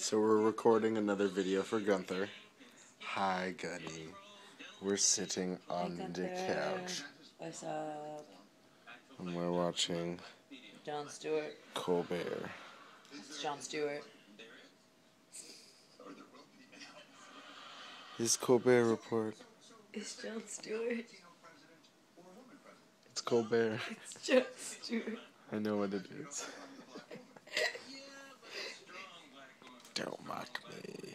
So we're recording another video for Gunther. Hi, Gunny. We're sitting on the couch What's up? and we're watching Jon Stewart. Colbert. It's Jon Stewart. This Colbert report. It's Jon Stewart. It's Colbert. It's John Stewart. I know what it is. Don't mock me.